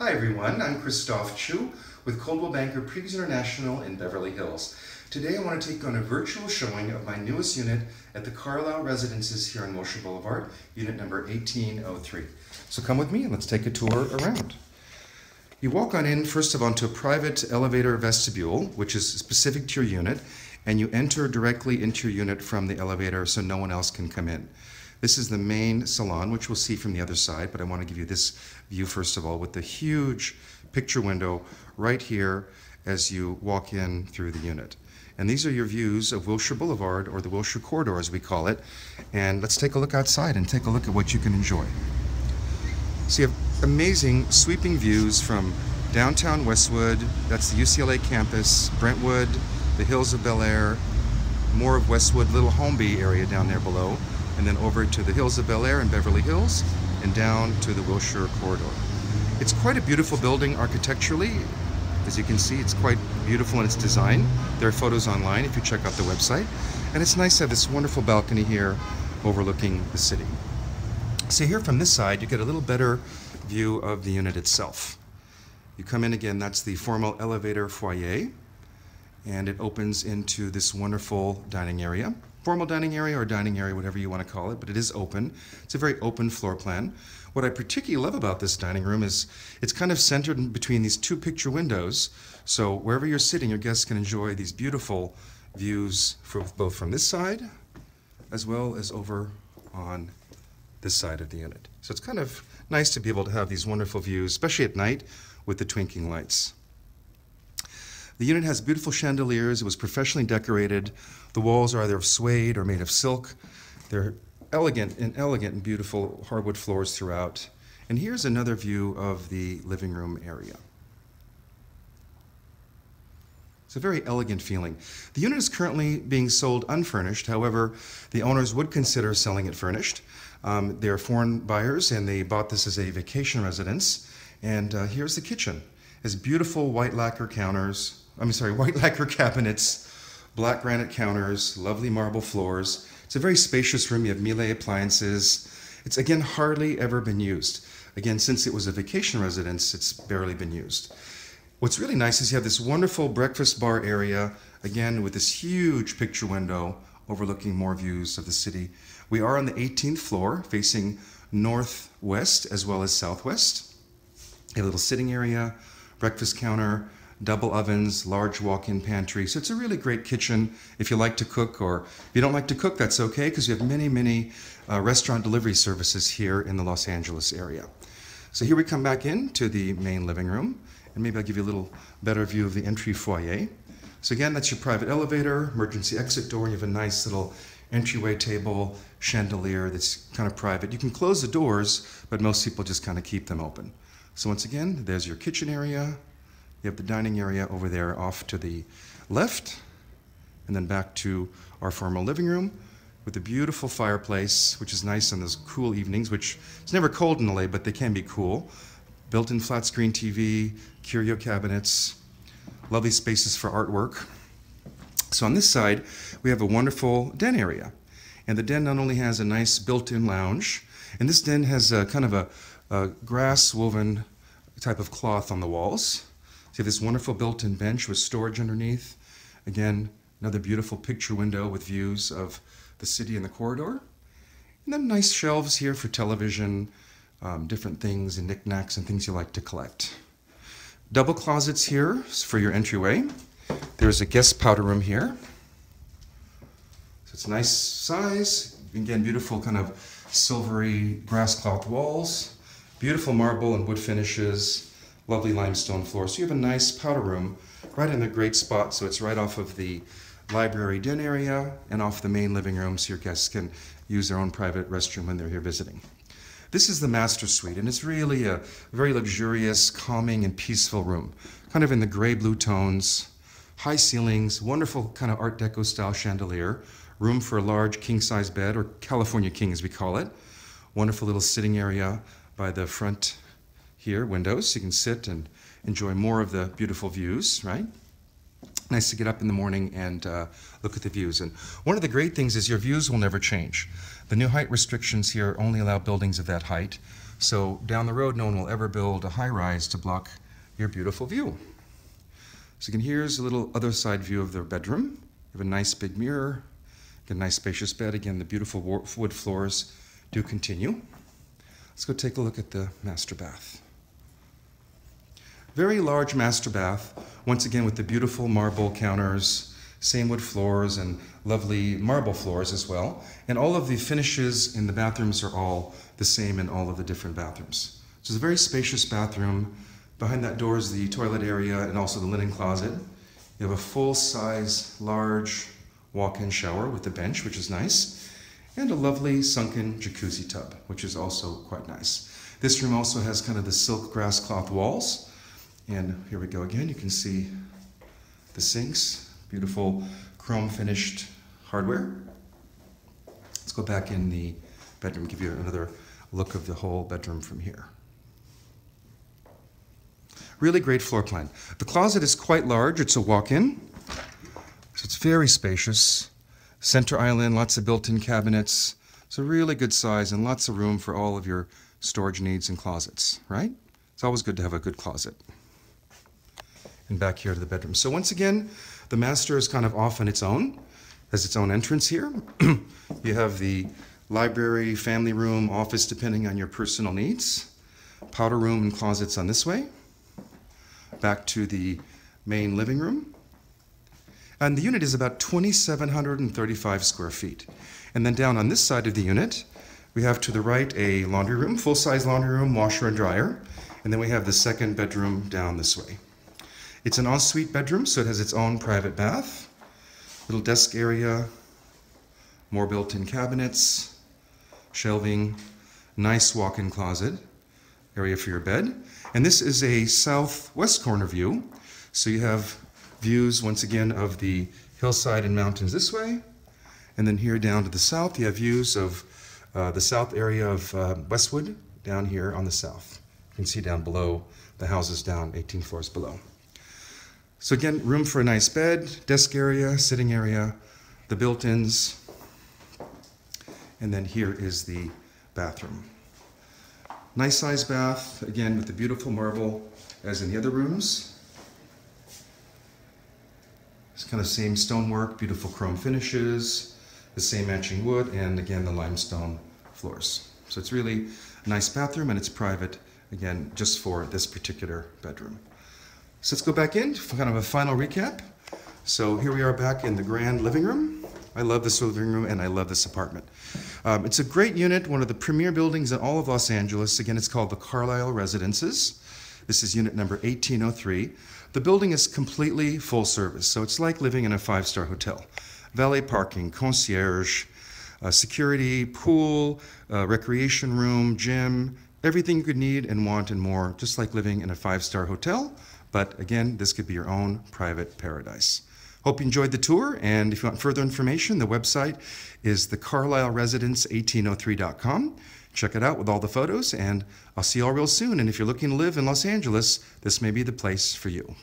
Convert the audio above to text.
Hi everyone, I'm Christophe Choo with Coldwell Banker Previews International in Beverly Hills. Today I want to take on a virtual showing of my newest unit at the Carlyle Residences here on Wilshire Boulevard, unit number 1803. So come with me and let's take a tour around. You walk on in first of all to a private elevator vestibule, which is specific to your unit, and you enter directly into your unit from the elevator so no one else can come in. This is the main salon, which we'll see from the other side, but I want to give you this view first of all with the huge picture window right here as you walk in through the unit. And these are your views of Wilshire Boulevard, or the Wilshire Corridor as we call it. And let's take a look outside and take a look at what you can enjoy. So you have amazing sweeping views from downtown Westwood, that's the UCLA campus, Brentwood, the hills of Bel Air, more of Westwood, Little Holmby area down there below, and then over to the hills of Bel Air and Beverly Hills, and down to the Wilshire Corridor. It's quite a beautiful building architecturally. As you can see, it's quite beautiful in its design. There are photos online if you check out the website. And it's nice to have this wonderful balcony here overlooking the city. So here from this side, you get a little better view of the unit itself. You come in again, that's the formal elevator foyer, and it opens into this wonderful dining area. Formal dining area or dining area, whatever you want to call it, but it is open. It's a very open floor plan. What I particularly love about this dining room is it's kind of centered between these two picture windows. So wherever you're sitting, your guests can enjoy these beautiful views both from this side as well as over on this side of the unit. So it's kind of nice to be able to have these wonderful views, especially at night with the twinkling lights. The unit has beautiful chandeliers. It was professionally decorated. The walls are either of suede or made of silk. They're elegant and elegant and beautiful hardwood floors throughout. And here's another view of the living room area. It's a very elegant feeling. The unit is currently being sold unfurnished. However, the owners would consider selling it furnished. Um, they're foreign buyers and they bought this as a vacation residence. And uh, here's the kitchen. It has beautiful white lacquer counters, I mean, sorry, white lacquer cabinets, black granite counters, lovely marble floors. It's a very spacious room. You have Miele appliances. It's again hardly ever been used. Again, since it was a vacation residence, it's barely been used. What's really nice is you have this wonderful breakfast bar area, again with this huge picture window overlooking more views of the city. We are on the 18th floor, facing northwest as well as southwest. A little sitting area, breakfast counter, double ovens, large walk-in pantry. So it's a really great kitchen if you like to cook, or if you don't like to cook, that's okay, because you have many, many uh, restaurant delivery services here in the Los Angeles area. So here we come back into the main living room, and maybe I'll give you a little better view of the entry foyer. So again, that's your private elevator, emergency exit door. You have a nice little entryway table, chandelier that's kind of private. You can close the doors, but most people just kind of keep them open. So once again, there's your kitchen area, you have the dining area over there off to the left, and then back to our formal living room with a beautiful fireplace, which is nice on those cool evenings, which it's never cold in LA, but they can be cool. Built-in flat screen TV, curio cabinets, lovely spaces for artwork. So on this side, we have a wonderful den area. And the den not only has a nice built-in lounge, and this den has a kind of a, a grass woven type of cloth on the walls. Have this wonderful built-in bench with storage underneath. Again, another beautiful picture window with views of the city and the corridor. And then nice shelves here for television, um, different things and knickknacks and things you like to collect. Double closets here for your entryway. There's a guest powder room here. So it's a nice size. Again, beautiful kind of silvery grass cloth walls. Beautiful marble and wood finishes lovely limestone floor. So you have a nice powder room right in a great spot. So it's right off of the library den area and off the main living room so your guests can use their own private restroom when they're here visiting. This is the master suite, and it's really a very luxurious, calming, and peaceful room. Kind of in the gray blue tones, high ceilings, wonderful kind of Art Deco style chandelier, room for a large king size bed, or California King as we call it. Wonderful little sitting area by the front here, windows. You can sit and enjoy more of the beautiful views, right? Nice to get up in the morning and uh, look at the views. And one of the great things is your views will never change. The new height restrictions here only allow buildings of that height. So down the road, no one will ever build a high rise to block your beautiful view. So again, here's a little other side view of the bedroom. You have a nice big mirror, a nice spacious bed. Again, the beautiful wood floors do continue. Let's go take a look at the master bath. Very large master bath, once again with the beautiful marble counters, same wood floors and lovely marble floors as well. And all of the finishes in the bathrooms are all the same in all of the different bathrooms. So it's a very spacious bathroom. Behind that door is the toilet area and also the linen closet. You have a full-size, large walk-in shower with a bench, which is nice, and a lovely sunken jacuzzi tub, which is also quite nice. This room also has kind of the silk grass cloth walls. And here we go again. You can see the sinks, beautiful chrome finished hardware. Let's go back in the bedroom, give you another look of the whole bedroom from here. Really great floor plan. The closet is quite large. It's a walk-in, so it's very spacious. Center island, lots of built-in cabinets. It's a really good size and lots of room for all of your storage needs and closets, right? It's always good to have a good closet. And back here to the bedroom. So once again, the master is kind of off on its own, has its own entrance here. you have the library, family room, office, depending on your personal needs. Powder room and closets on this way back to the main living room. And the unit is about 2,735 square feet. And then down on this side of the unit, we have to the right a laundry room, full-size laundry room, washer and dryer. And then we have the second bedroom down this way. It's an ensuite bedroom, so it has its own private bath, little desk area, more built-in cabinets, shelving, nice walk-in closet, area for your bed. And this is a southwest corner view. So you have views, once again, of the hillside and mountains this way. And then here down to the south, you have views of uh, the south area of uh, Westwood down here on the south. You can see down below the houses down 18 floors below. So again, room for a nice bed, desk area, sitting area, the built-ins, and then here is the bathroom. Nice size bath, again with the beautiful marble as in the other rooms. It's kind of same stonework, beautiful chrome finishes, the same matching wood, and again the limestone floors. So it's really a nice bathroom and it's private, again, just for this particular bedroom. So let's go back in for kind of a final recap. So here we are back in the grand living room. I love this living room and I love this apartment. Um, it's a great unit, one of the premier buildings in all of Los Angeles. Again, it's called the Carlyle Residences. This is unit number 1803. The building is completely full service, so it's like living in a five-star hotel. Valet parking, concierge, uh, security, pool, uh, recreation room, gym, everything you could need and want and more, just like living in a five-star hotel. But again, this could be your own private paradise. Hope you enjoyed the tour, and if you want further information, the website is the carlyleresidence1803.com. Check it out with all the photos, and I'll see you all real soon. And if you're looking to live in Los Angeles, this may be the place for you.